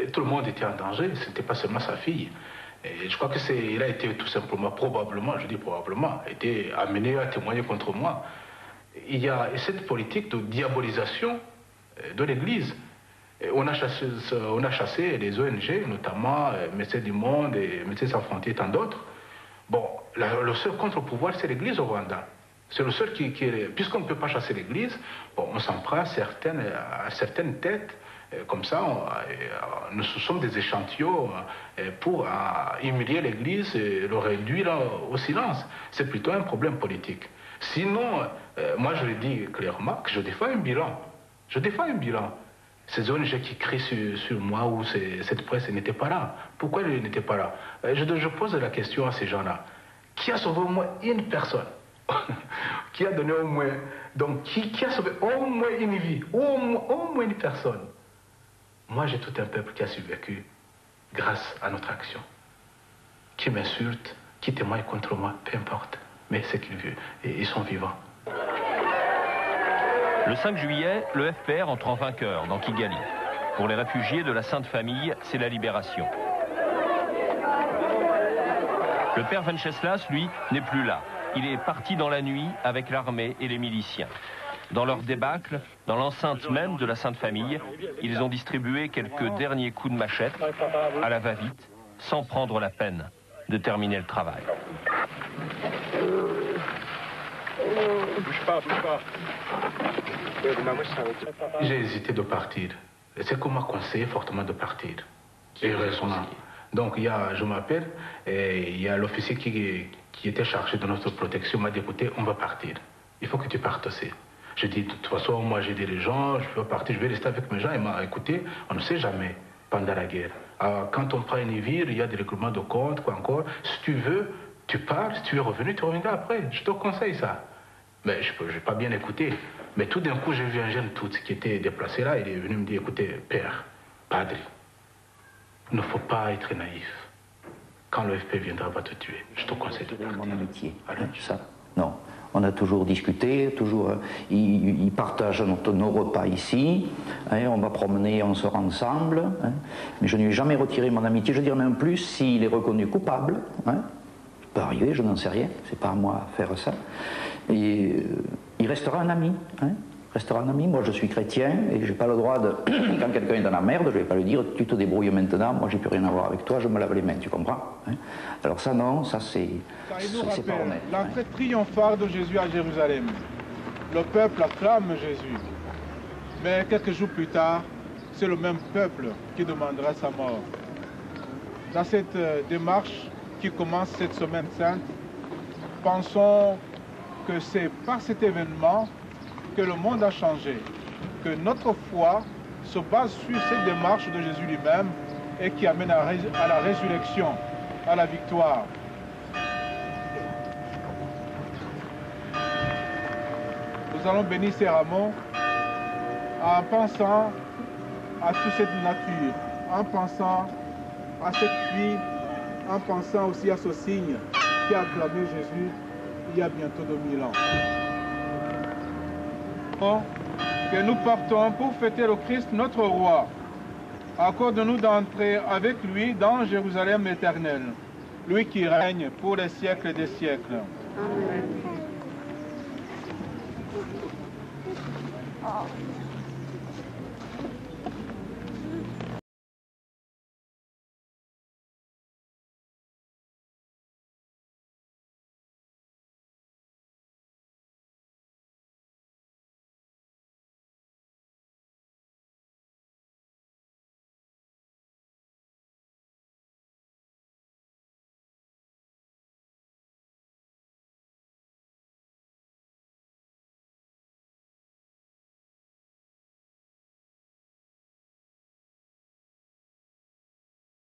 Et tout le monde était en danger, ce n'était pas seulement sa fille. Et je crois que il a été tout simplement, probablement, je dis probablement, été amené à témoigner contre moi. Il y a cette politique de diabolisation euh, de l'Église. On a, chassé, on a chassé les ONG, notamment euh, Médecins du Monde et Médecins sans frontières et tant d'autres. Bon, le seul contre-pouvoir, c'est l'Église au Rwanda. C'est le seul qui. Puisqu'on ne peut pas chasser l'Église, bon, on s'en prend à certaines, à certaines têtes comme ça, nous sommes des échantillons pour humilier l'Église et le réduire au silence. C'est plutôt un problème politique. Sinon, moi je le dis clairement que je défends un bilan. Je défends un bilan. Ces ONG qui crient sur, moi ou cette presse n'était pas là. Pourquoi elle n'était pas là? Je, pose la question à ces gens-là. Qui a sauvé au moins une personne? Qui a donné au moins. Donc, qui, qui a sauvé au moins une vie? Au, au moins une personne? Moi, j'ai tout un peuple qui a survécu grâce à notre action. Qui m'insulte, qui témoigne contre moi, peu importe. Mais c'est qu'ils. Et ils sont vivants. Le 5 juillet, le FPR entre en vainqueur dans Kigali. Pour les réfugiés de la Sainte Famille, c'est la libération. Le père Venceslas, lui, n'est plus là. Il est parti dans la nuit avec l'armée et les miliciens. Dans leur débâcle, dans l'enceinte même de la Sainte Famille, ils ont distribué quelques derniers coups de machette à la va-vite, sans prendre la peine de terminer le travail. J'ai hésité de partir. C'est qu'on m'a conseillé fortement de partir. Et raisonnant. Donc, il y a, je m'appelle, et il y a l'officier qui, qui était chargé de notre protection m'a dit écoutez, on va partir. Il faut que tu partes aussi. Je dis, de toute façon, moi j'ai des gens, je veux partir, je vais rester avec mes gens. Il m'a écouté, on ne sait jamais pendant la guerre. Alors, quand on prend une navire, il y a des règlements de compte, quoi encore. Si tu veux, tu pars, si tu es revenu, tu reviendras après. Je te conseille ça. Mais je n'ai pas bien écouté. Mais tout d'un coup, j'ai vu un jeune tout qui était déplacé là. Il est venu me dire, écoutez, père, padre, il ne faut pas être naïf. Quand le FP viendra, va te tuer. Je te conseille de partir. mon amitié. ça, non. On a toujours discuté, toujours. Euh, ils, partagent nos, repas ici. Hein, on va promener, on sera ensemble. Hein. mais je ne lui ai jamais retiré mon amitié. Je dirais même plus s'il est reconnu coupable. Hein, peut arriver, je n'en sais rien. C'est pas à moi à faire ça. Et euh, il restera un ami. Hein restera un ami. Moi, je suis chrétien et j'ai pas le droit de, quand quelqu'un est dans la merde, je vais pas lui dire, tu te débrouilles maintenant, moi j'ai plus rien à voir avec toi, je me lave les mains, tu comprends hein Alors ça, non, ça c'est, c'est pas honnête. L'entrée triomphale de Jésus à Jérusalem. Le peuple acclame Jésus. Mais quelques jours plus tard, c'est le même peuple qui demandera sa mort. Dans cette euh, démarche qui commence cette semaine sainte, pensons que c'est par cet événement que le monde a changé, que notre foi se base sur cette démarche de Jésus lui-même et qui amène à, la résurrection, à la victoire. Nous allons bénir ces rameaux en pensant à toute cette nature, en pensant à cette fille, en pensant aussi à ce signe qui a acclamé Jésus il y a bientôt 2000 ans que nous partons pour fêter le Christ notre roi. Accorde-nous d'entrer avec lui dans Jérusalem éternelle, lui qui règne pour les siècles des siècles.